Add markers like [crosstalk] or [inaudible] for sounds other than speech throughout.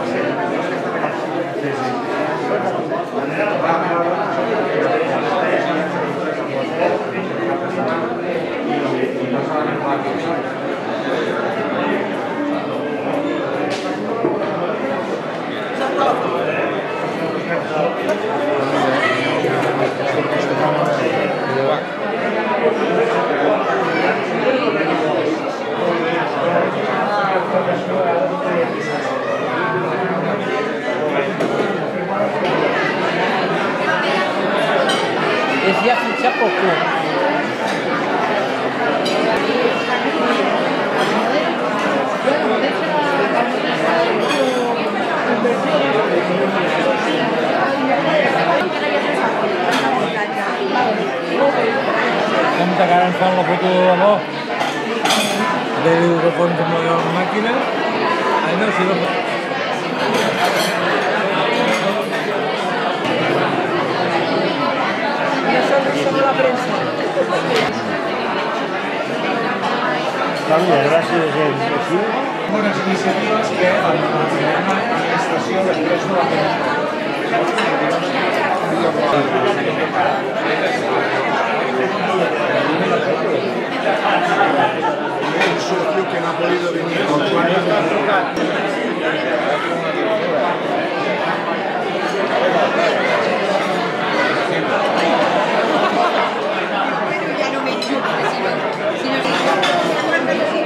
Es Yeah. Unes iniciatives que el programa d'administració després no va Un socio que no ha podido venir con ya no me enchufa, sino, sino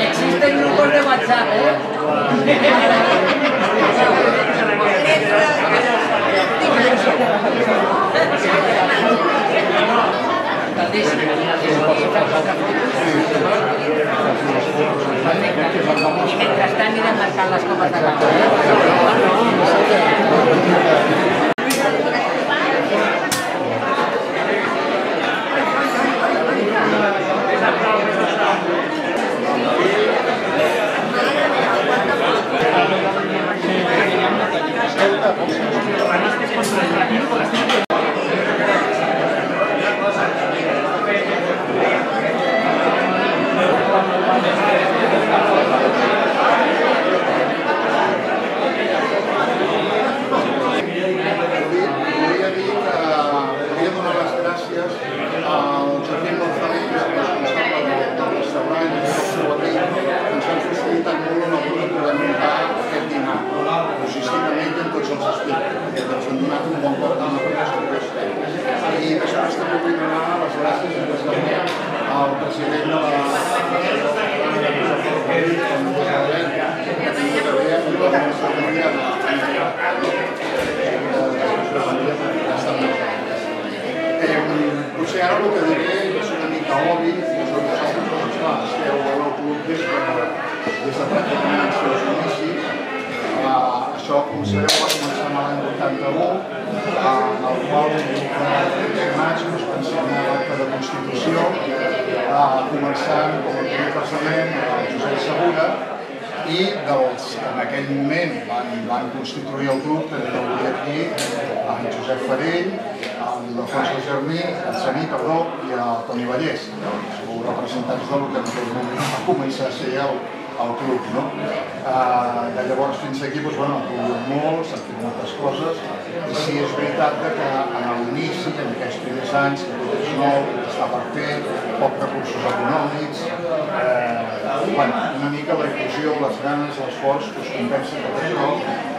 Existen grupos de WhatsApp, ¿eh? I mentrestant anirem marcant les copes de cava. Volia dir que volia donar les gràcies al Joaquim González, que és el responsable del, del restaurant i del seu equip, que ens han facilitat molt en el de poder muntar aquest dinar, logísticament en tots els aspectes, perquè ens han donat un bon cop en la proposta que estem. I després també vull donar les gràcies especialment al president de la Potser ara el que diré és una mica obvi, és que vosaltres doncs, clar, esteu al club des de, des de pràcticament els seus inicis. Uh, això, com sabeu, va començar l'any 81, uh, en el qual un grup de personatges doncs, pensem en l'acte de Constitució, uh, començant com a primer president el Josep Segura, i dels que en aquell moment van, constituir el grup, el vull aquí, en Josep Farell, en Ildefonso Germí, el Sení, perdó, i el Toni Vallès. Sou representants del que en aquell moment va començar a ser el, el club. No? Uh, de llavors fins aquí doncs, bueno, ha plogut molt, s'han fet moltes coses, i sí és veritat que en l'inici, en aquests primers anys, que tot és nou, està per fer, pocs recursos econòmics, eh, bueno, una mica la il·lusió, les ganes, l'esforç que us compensa tot això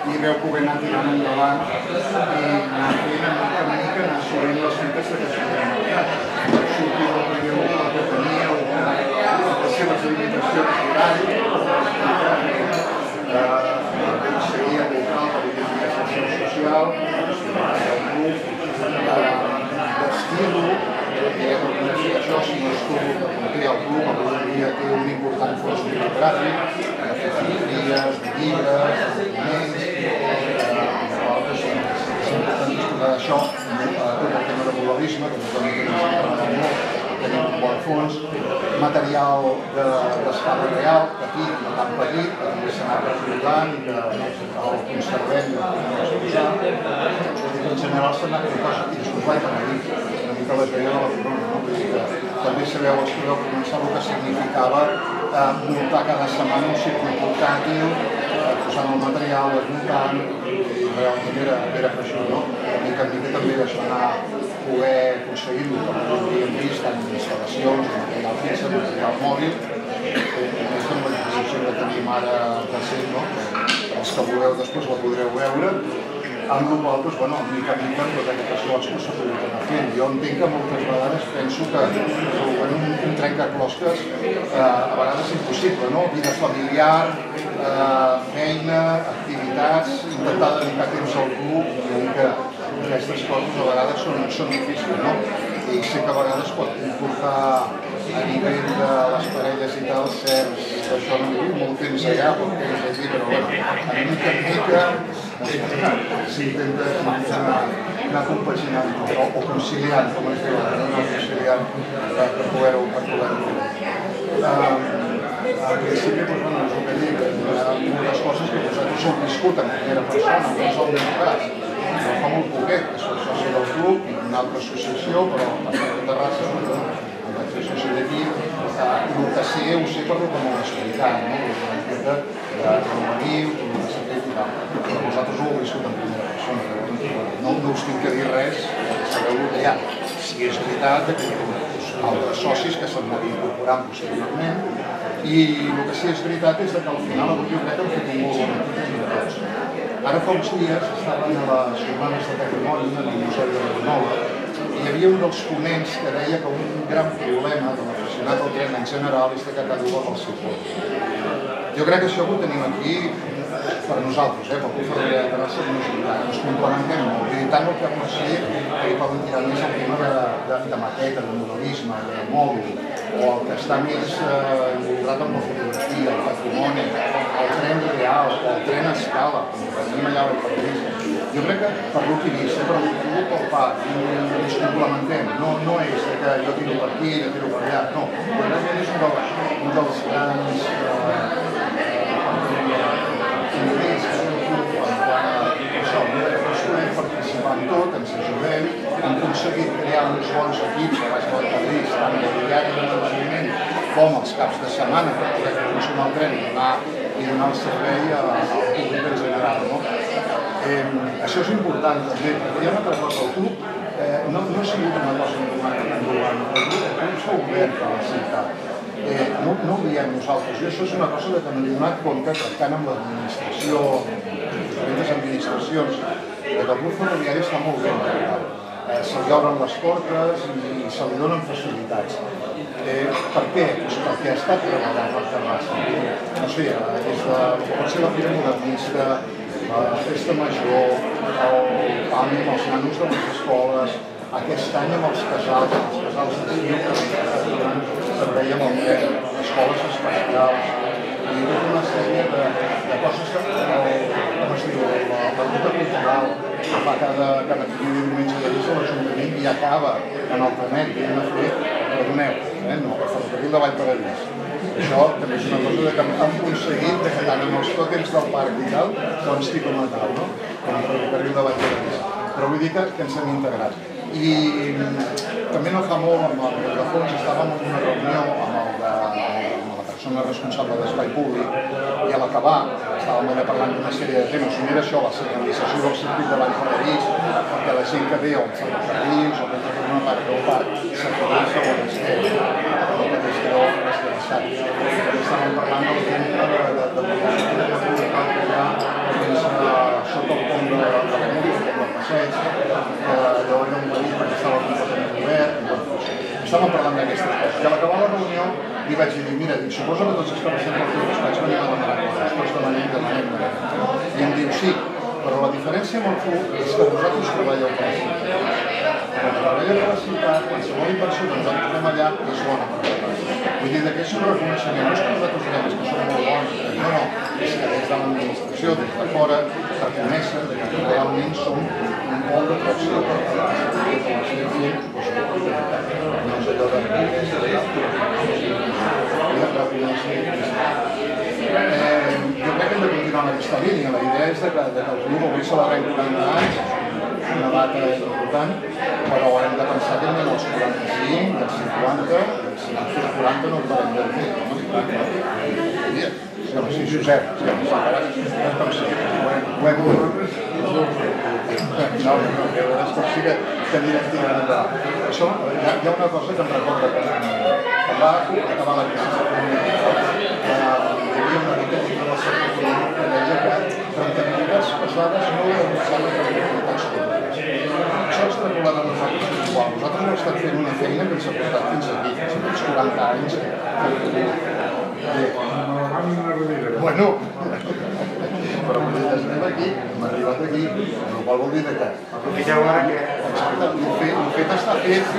i veu que ho ve anar tirant endavant i anar fent a mica anar assolint les fites que marcat. Sortir del primer grup que teníeu, les seves limitacions d'horari, eh, aconseguir abocar la reivindicació social, el grup, eh, vestir-lo, diguem, organitzar això, si no és tu que conté el club, avui dia té un important fons bibliogràfic, de fotografies, de llibres, de documents, important disposar d'això, eh, tot el tema de muralisme, que tothom hi tenim molt, tenim un bon fons, material de- d'escala real, petit, no tan petit, que també s'ha anat refiltrant i que el conservem i que en general s'ha anat fent coses, i després vaig anar a una mica la idea de la corona, no? Que també sabeu, els que vau començar el que significava eh, muntar cada setmana un circuit portàtil, eh, posant el material, desmuntant, i realment era, era això, no? De mica en mica també això anar poder aconseguir-ho, com havíem vist, en instal·lacions, en material fix, en material mòbil, a més amb l'exposició que tenim ara recent, no? els que vulgueu després la podreu veure, amb el qual, doncs, bueno, mica en mica, tot aquest esforç que s'ha pogut anar fent. Jo entenc que moltes vegades penso que en un, un trencaclosques eh, a vegades és impossible, no? Vida familiar, eh, feina, activitats, intentar dedicar temps al club, i que aquestes coses a vegades són, són difícils, no? I sé que a vegades pot comportar a nivell de les parelles i tal, certs, això no diu molt temps allà, pot temps aquí, però bueno, a mica en mica s'intenta anar, compaginant o, o conciliant, com es diu, anar conciliant per, poder-ho per poder fer. Um, al principi, doncs, bueno, és el que dic, hi ha moltes coses que vosaltres heu viscut en primera persona, no és el meu cas. Jo fa molt poquet, que soc soci del club, una altra associació, però a de doncs, em vaig fer soci d'aquí, el que sé ho sé per el que m'ho explicat, no? Una miqueta de romaniu, el que s'ha i tal. Però vosaltres ho heu viscut en primera persona, no, no us tinc que dir res, sabeu el que hi ha. Si és veritat que hi ha altres socis que s'han anat incorporant posteriorment, i el que sí que és veritat és que al final avui jo crec que hem fet un molt bon equip entre tots. Ara fa uns dies estaven a les jornades de patrimoni el Museu de Vilanova i hi havia un dels ponents que deia que un gran problema de l'aficionat al tren en general és que caduca pel seu fons. Jo crec que això ho tenim aquí per nosaltres, eh, pel Club Ferroviari de Terrassa no és ens complementem molt, dir, tant el que pot ser que hi poden tirar més el tema de, de, de maqueta, de modelisme, de mòbil, o el que està més eh, involucrat amb la fotografia, el patrimoni, tren real, el tren a escala, que tenim allà al paradís. Jo crec que per lo que eh, per lo que pel parc, ens complementem, no, no és que jo tiro per aquí, jo tiro per allà, no, realment és un dels, un dels grans eh, podem participar en tot, ens ajudem, hem aconseguit crear uns bons equips a baix del Padrís, tant de diari de manteniment com els caps de setmana per poder funcionar el tren i donar, i donar el servei a- públic en general. No? Eh, això és important també, hi ha una altra cosa, el club eh, no, no ha sigut una cosa endavant. el club, s'ha obert a la ciutat. Eh, no, no ho diem nosaltres, i això és una cosa de que m'he donat compte tractant amb l'administració, diferents administracions, que el club ferroviari està molt ben integrat. Eh, se li obren les portes i se li donen facilitats. Eh, per què? Pues perquè ha estat treballant per Terrassa. No sé, des de, pot ser la Fira Modernista, la Festa Major, el PAMI amb els nanos de les escoles, aquest any amb els casals, els casals d'estiu que servei amb el tren, escoles especials, i tota una sèrie de, de coses que el, com es diu, la, la ruta cultural que fa cada, cada dia de diumenge de l'Ajuntament i acaba en el Trenet, que hem de fer, perdoneu, eh, no, el ferrocarril de Vallparadís. Això també és una cosa que hem aconseguit que tant en els tòtems del parc i tal consti com a tal, no? com el ferrocarril de Vallparadís. Però vull dir que, que ens hem integrat. I mm, també no fa molt, amb el de fons, estàvem en una reunió amb, el de, persona responsable d'espai públic i a l'acabar estàvem allà parlant d'una sèrie de temes. Un era això, la senyalització del circuit de Vallparadís, perquè la gent que ve o ferrocarrils o que una part, o part, s'acudir segons que és que és que estàvem parlant del centre de, de, de, de, de, de publicar que hi ha sota el pont de, de la Núria, com el passeig, que llavors era un veí perquè estava completament obert, bueno, estàvem parlant d'aquestes coses. I a l'acabar la reunió li vaig dir, mira, dic, suposo que tots els que passem per fer els vaig venir a demanar coses, tots demanem, demanem, demanem. I em diu, sí, però la diferència amb el club és que vosaltres treballeu per la ciutat. Quan treballeu per la ciutat, qualsevol inversió que nosaltres fem allà és bona per la ciutat. Vull dir no és reconeixement, no és que nosaltres diguem "És que som molt bons, no, no, és que des de l'administració, des de fora, reconeixen que realment som un molt d'atracció per a la doncs, no és allò de diners, de Eh, jo crec que hem de continuar en aquesta línia. La idea és de que, de que el club avui celebrem 40 anys, una data important, però hem de pensar que en els 45, dels 50, si vam fer 40 no ho farem ben fer, no? Sí, sí, Josep, sí, sí, ho ho hem no, no, no, si que, anirem tirant endavant. Això, hi ha, hi ha una cosa que em recorda que va acabar la crisi econòmica, eh, hi havia una mica dintre del sector econòmic que deia que rendibilitats passades Això extrapolat a nosaltres igual. Nosaltres hem estat fent una feina que ens ha portat fins aquí, fins a aquests 40 anys. Bé, bueno, però dir, estem aquí, hem arribat aquí, el qual vol dir que... Aprofiteu ara que... Exacte, el fet, el fet està fet,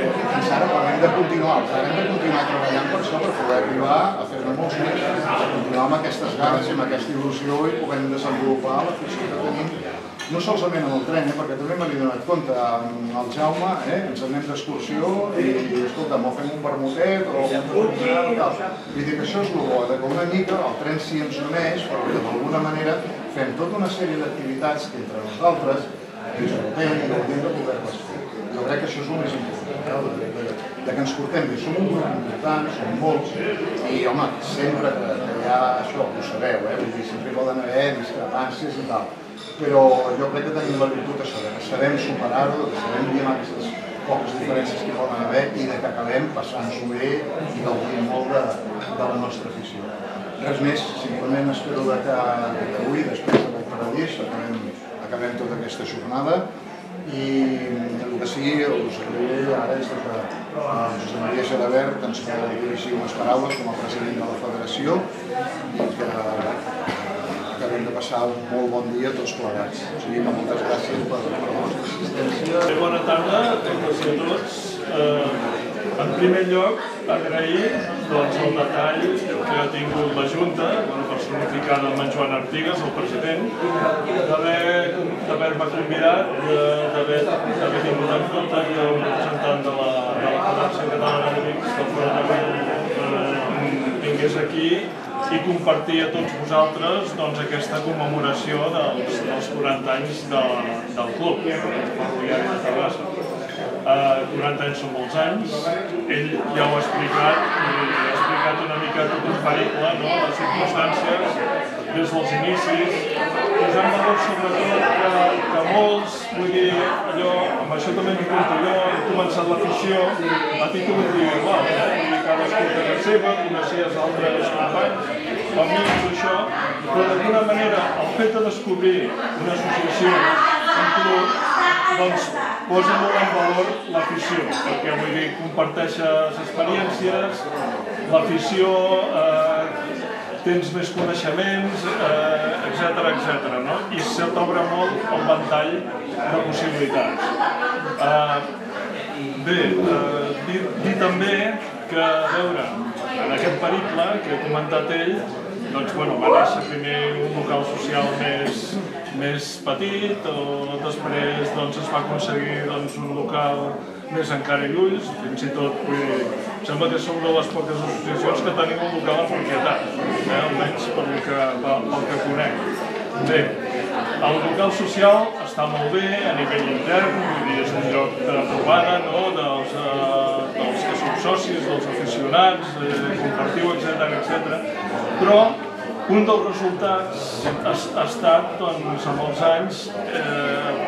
fins ara però hem de continuar, hem de continuar treballant per això, per poder arribar a fer-ne molts més, continuar amb aquestes ganes i amb aquesta il·lusió i puguem desenvolupar la funció que tenim no solament amb el tren, eh, perquè també m'he donat compte, amb el Jaume, eh, ens anem d'excursió i, i escolta, o fem un vermutet o un o tal. Vull dir que això és el bo, de que una mica el tren sí ens uneix, però que d'alguna manera fem tota una sèrie d'activitats que entre nosaltres disfrutem i gaudim de poder-les fer. Jo crec que això és el més important, eh, de, de, de que ens portem bé. Som un grup important, som molts, i home, sempre que, que hi ha això, ho sabeu, eh, vull dir, sempre hi poden haver discrepàncies i tal però jo crec que tenim la virtut això, que sabem superar-ho, que sabem dir aquestes poques diferències que poden haver i de que acabem passant-s'ho bé i gaudim molt de, de la nostra afició. Res més, simplement espero que, que avui, després de Paradís, acabem, acabem tota aquesta jornada i el que sí, us agrairé ara és que Josep Maria Gerabert ens va dirigir unes paraules com a president de la federació i que passar un molt bon dia tots plegats. O sigui que moltes gràcies per, la vostra assistència. Bona tarda a i a tots. Eh, en primer lloc, agrair doncs, el detall que ha tingut la Junta, bueno, personificada amb en Joan Artigas, el president, d'haver-me convidat, d'haver tingut en compte que un representant de la, de la Federació Catalana d'Amics del Front eh, vingués aquí i compartir a tots vosaltres doncs, aquesta commemoració dels, dels 40 anys de, del club, ferroviari de Terrassa. Uh, 40 anys són molts anys, ell ja ho ha explicat, i ha explicat una mica tot un periple, no? les circumstàncies, des dels inicis, posant valor sobretot que, que molts, vull dir, allò, amb això també m'hi compto jo, he començat l'afició a títol individual, eh? vull dir, cadascú té la seva, coneixies altres companys, amics, això, però d'alguna manera el fet de descobrir una associació, un club, doncs posa molt en valor l'afició, perquè vull dir, comparteixes experiències, l'afició, eh, tens més coneixements, eh, etc etc. no? I se t'obre molt el ventall de possibilitats. Eh, bé, eh, dir, dir també que, a veure, en aquest periple que ha comentat ell, doncs, bueno, va néixer primer un local social més, més petit, o després doncs, es va aconseguir doncs, un local més encara i fins i tot, vull dir, sembla que som de les poques associacions que tenim un local en propietat, eh, almenys pel que, pel que conec. Bé, el local social està molt bé a nivell intern, vull dir, és un lloc de trobada no? dels, eh, dels que són socis, dels aficionats, eh, compartiu, etc etc. Però un dels resultats ha, ha estat, doncs, amb els anys, eh,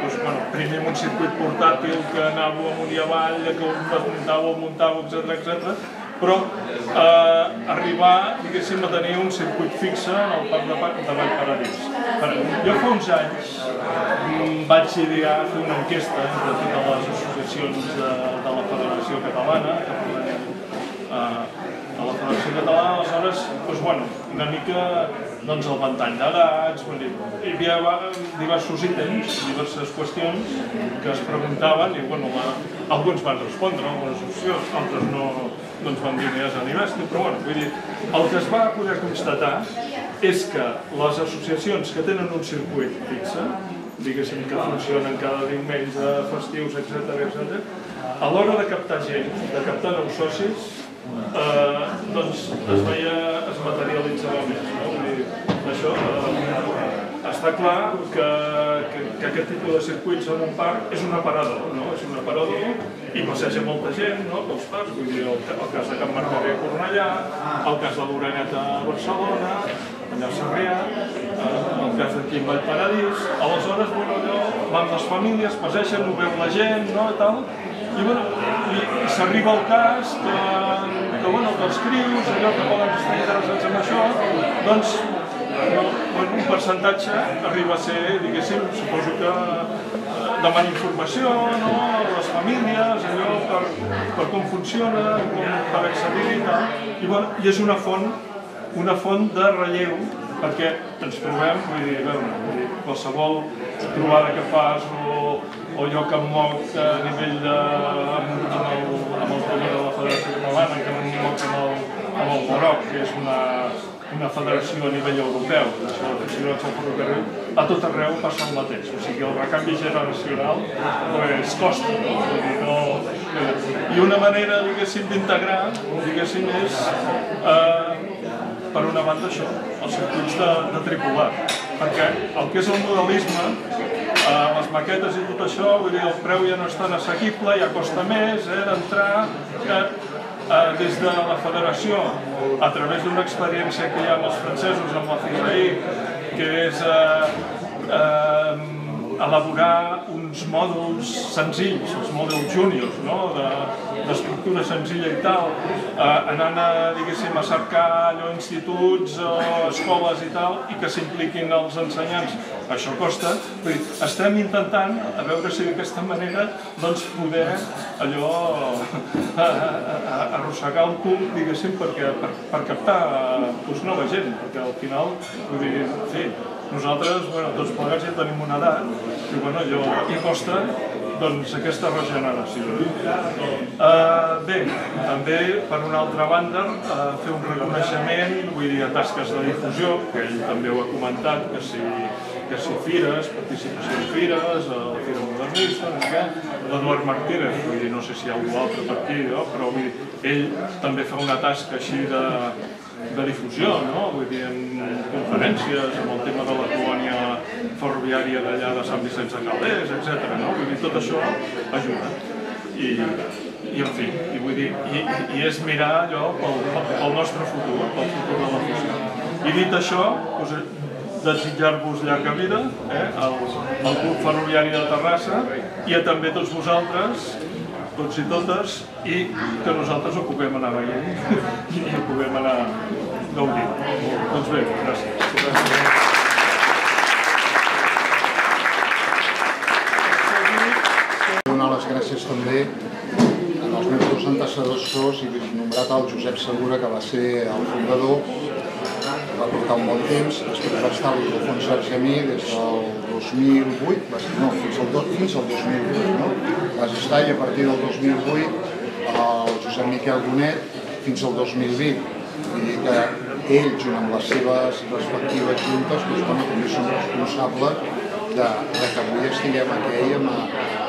doncs, bueno, primer amb un circuit portàtil que anàveu amunt i avall, que un desmuntàveu, muntàveu, etc etc. però eh, arribar, diguéssim, a tenir un circuit fixe en el parc de, de Vallparadís. Jo fa uns anys mm, vaig idear fer una enquesta entre totes les associacions de, de la Federació Catalana, que provenim eh, Federació Catalana, aleshores, doncs, bueno, una mica doncs, el ventall d'edats, hi havia diversos ítems, diverses qüestions que es preguntaven i bueno, la, alguns van respondre, algunes opcions, altres no, doncs van dir és l'Anivesti, però bueno, vull dir, el que es va poder constatar és que les associacions que tenen un circuit fixe, diguéssim que funcionen cada diumenge, festius, etc etc, a l'hora de captar gent, de captar nous socis, eh, doncs es veia, es materialitzava més. No? Vull dir, això, eh, està clar que, que, que aquest tipus de circuits en un parc és un aparador, no? és un aparador i passeja molta gent no? pels parcs, vull dir, el, el cas de Can Margaré a Cornellà, el cas de l'Oreneta a Barcelona, allà a Sarrià, eh, el cas d'aquí en Vallparadís, aleshores, bueno, allò, van les famílies, passegen, ho veu la gent, no, i tal, i, bueno, i, s'arriba al cas que, que, bueno, que els crius, allò que poden estar interessats en això, doncs bueno, un percentatge arriba a ser, diguéssim, suposo que eh, demana informació no? les famílies, allò per, per com funciona, com per accedir i tal. I, bueno, i és una font, una font de relleu perquè ens trobem, vull dir, veure, vull dir qualsevol trobada que fas o, o allò que em moc a nivell de, amb, el, amb el tema de la Federació Catalana, que em moc amb el, amb el que és una, una federació a nivell europeu, de ferrocarril, a tot arreu passa el mateix. O sigui, el recanvi generacional pues, costa, no? No... I una manera, diguéssim, d'integrar, diguéssim, és, eh, per una banda, això, els circuits de, de tripulat. Perquè el que és el modelisme, eh, les maquetes i tot això, vull dir, el preu ja no és tan assequible, ja costa més, eh, d'entrar, eh, eh, des de la federació, a través d'una experiència que hi ha amb els francesos, amb la FISAI, que és eh, eh, elaborar uns mòduls senzills, els mòduls júniors, no? d'estructura de, senzilla i tal, eh, anant a, diguéssim, a cercar allò instituts o escoles i tal, i que s'impliquin els ensenyants. Això costa. Vull dir, estem intentant a veure si d'aquesta manera doncs, poder allò a, a, a, arrossegar el cul, diguéssim, perquè, per, per captar doncs, nova gent, perquè al final, vull dir, sí, nosaltres, bueno, tots plegats ja tenim una edat, i bueno, allò, i costa doncs, aquesta regeneració. Uh, bé, també, per una altra banda, uh, fer un reconeixement, vull dir, a tasques de difusió, que ell també ho ha comentat, que si, que si fires, participació en fires, la Fira Modernista, no sé l'Eduard Martínez, vull dir, no sé si hi ha algú altre per aquí, no? però vull dir, ell també fa una tasca així de, de difusió, no? vull dir, en conferències, amb el tema de la colònia ferroviària d'allà de Sant Vicenç de Calders, etc. No? Vull dir, tot això ajuda. I, i en fi, i vull dir, i, i és mirar allò pel, pel nostre futur, pel futur de la fusió. I dit això, doncs, desitjar-vos llarga vida eh, al, al Club Ferroviari de Terrassa i a també tots vosaltres tots i totes, i que nosaltres ho puguem anar veient [laughs] i ho puguem anar gaudint. Doncs bé, gràcies. Donar les gràcies també als meus dos antecessors i nombrat el Josep Segura, que va ser el fundador, va portar un bon temps, després va estar l'Ildefons Argemí des del 2008, va ser, no, fins al, fins al 2008, no? Vas estar i a partir del 2008 el Josep Miquel Bonet fins al 2020. Vull dir que ell, junt amb les seves respectives juntes, doncs, bueno, també són responsables de, de que avui estiguem aquí amb,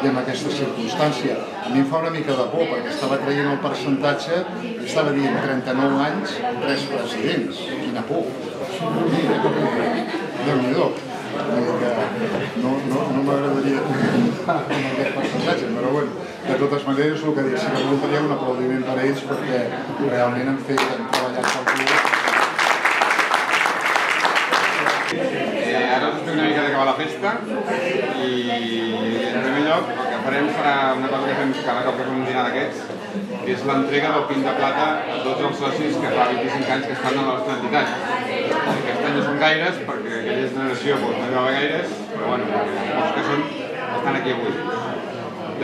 i amb aquesta circumstància. A mi em fa una mica de por, perquè estava traient el percentatge i estava dient 39 anys, 3 presidents. Quina por. Déu-n'hi-do. No, no, no m'agradaria amb aquest percentatge, però bueno, de totes maneres el que dic, sí que voldria un aplaudiment per ells perquè realment han fet, Eh, ara us explico una mica d'acabar la festa i en primer lloc el que farem serà una cosa que fem cada cop que fem un dinar d'aquests que és l'entrega del pin de plata a tots els socis que fa 25 anys que estan a la nostra entitat. Aquest any no són gaires perquè aquella generació doncs, no hi va gaires, però bueno, els que són estan aquí avui.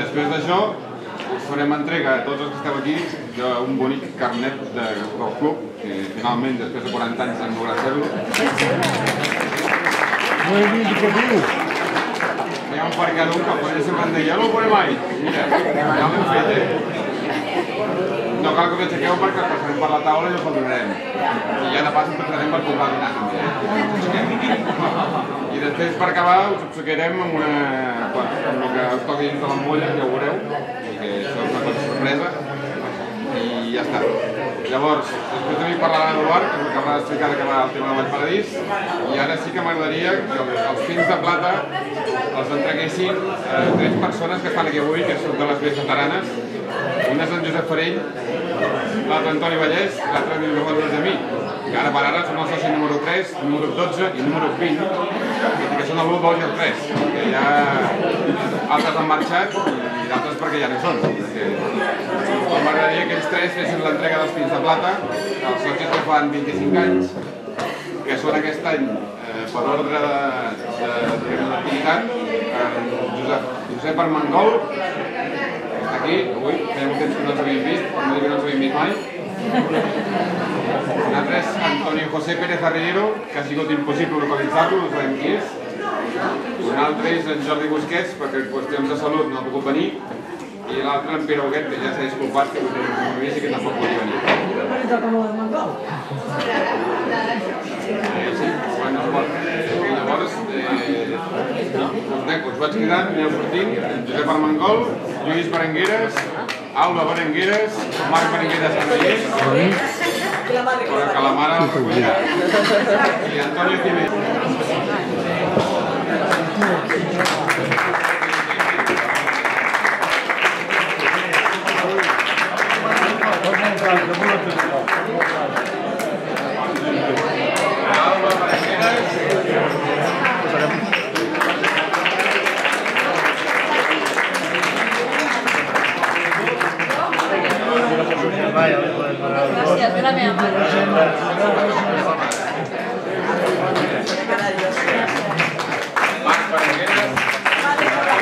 Després d'això farem entrega a tots els que esteu aquí d'un bonic carnet de, del club, que finalment després de 40 anys han lograt fer-lo. Muy indicatiu. Hi ha un parc caduc que el Ferrer sempre em deia, no ho faré mai. Mira, ja ho hem fet, eh? No cal que us aixequeu perquè us passarem per la taula i el donarem. I ja de pas us passarem per comprar el dinar també. Eh? I després per acabar us obsequiarem amb una... Bueno, amb el que us toqui dins de l'ampolla, ja ho veureu, que això és una cosa sorpresa. I ja està. Llavors, després de mi parlarà l'Eduard, que ens acabarà d'explicar de què va el tema del Paradís, i ara sí que m'agradaria que els, pins de plata els entreguessin eh, tres persones que estan aquí avui, que són de les més veteranes. Un és en Josep Farell, l'altre Antoni Vallès, l'altre en Josep Lluís de mi, que ara per ara són el soci número 3, número 12 i número 20, que són el 1, 2 i el 3, que ja altres han marxat i d'altres perquè ja no són. M'agradaria que ells tres fessin l'entrega dels pins de plata, els socis que fan 25 anys, que són aquest any, eh, per ordre de, l'activitat, Josep, Armengol, aquí, avui, feia molt temps que no els havíem vist, per no dir que no els havíem vist mai. Un altre és Antonio José Pérez Arrellero, que ha sigut impossible localitzar-lo, no sabem qui és. Un altre és en Jordi Busquets, perquè per qüestions de salut no ha pogut venir. I l'altre, en Pere Huguet, que ja s'ha disculpat, que no té compromís i que tampoc podia venir. Eh, sí, bueno, es pot. I llavors, eh, us, ne- us vaig cridant, aneu sortint, Josep Armengol, Lluís Berengueres, Alba Berengueres, Marc Berengueres Granollers, però que la mare el i Antonio Jiménez. Alba Berengueres, Gràcies, de la meva mare. Marc Berengueres,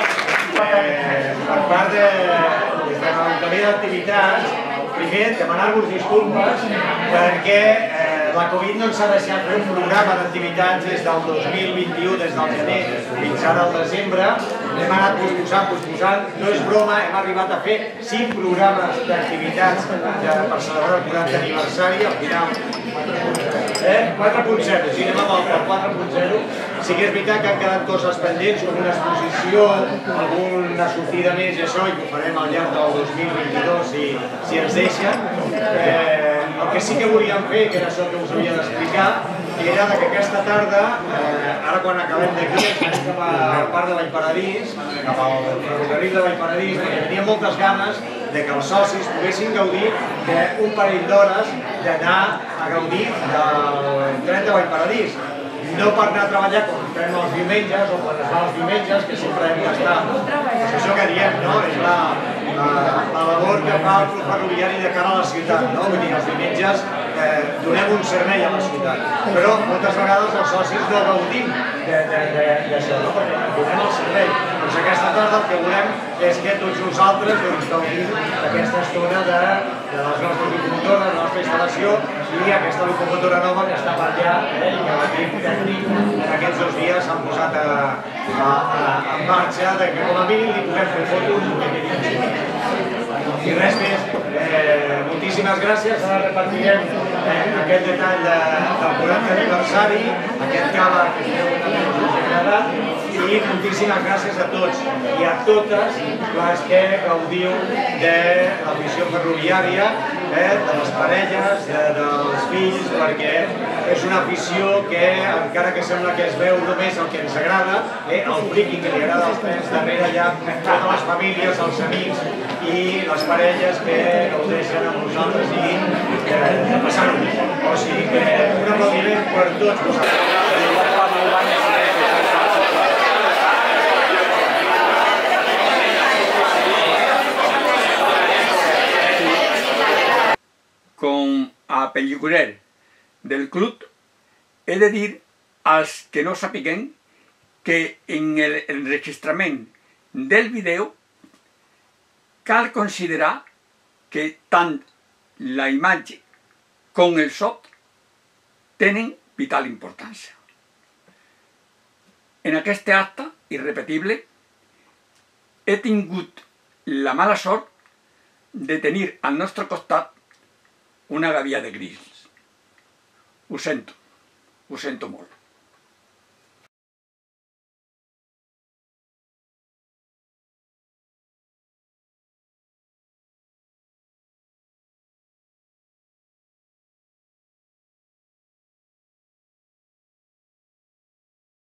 Eh, per part de, des de la Comissió d'activitats, primer demanar-vos disculpes perquè eh, la Covid no ens ha deixat fer un programa d'activitats des del 2021, des del gener fins ara al desembre. Hem anat posposant, posposant, no és broma, hem arribat a fer 5 programes d'activitats per celebrar el 40 aniversari, al final Eh? 4.0, si anem amb el 4.0, sí que és veritat que han quedat coses pendents, com una exposició, alguna sortida més i això, i que ho farem al llarg del 2022 si, si ens deixen. Eh, el que sí que volíem fer, que era això que us havia d'explicar, era que aquesta tarda, eh, ara quan acabem d'aquí, anem cap al parc de Vallparadís, cap al ferrocarril de Vallparadís, perquè teníem moltes ganes de que els socis poguessin gaudir d'un parell d'hores d'anar a gaudir del tren de Vallparadís. No per anar a treballar com fem els diumenges o quan es va els diumenges, que sempre hem d'estar... És això que diem, no? És la, la, la labor que fa el club ferroviari de cara a la ciutat, no? Vull dir, els diumenges eh, donem un servei a la ciutat. Però moltes vegades els socis no gaudim d'això, no? Perquè donem el servei. Doncs aquesta tarda el que volem és que tots nosaltres doncs, gaudim d'aquesta estona de, de les nostres locomotores, de la nostra instal·lació i aquesta locomotora nova que està per allà eh, i que l'equip tècnic en aquests dos dies s'han posat a, a, a, en marxa de que com a mínim li puguem fer fotos i res més, moltíssimes gràcies, ara repartirem eh, aquest detall de, del 40 aniversari, aquest cava que us hagi agradat, i moltíssimes gràcies a tots i a totes les que gaudiu de l'afició ferroviària, eh, de les parelles, de, dels fills, perquè és una afició que, encara que sembla que es veu només el que ens agrada, eh, el friqui que li agrada als trens, darrere hi ha totes les famílies, els amics i les parelles que gaudeixen amb nosaltres i que eh, passant. passar-ho. O sigui que un aplaudiment per tots vosaltres. con a Pelliculer del club, he de dir als que no sapiguen que en el enregistrament del vídeo cal considerar que tant la imatge com el so tenen vital importància. En aquest acte irrepetible he tingut la mala sort de tenir al nostre costat una gavia de grills. Ho sento, ho.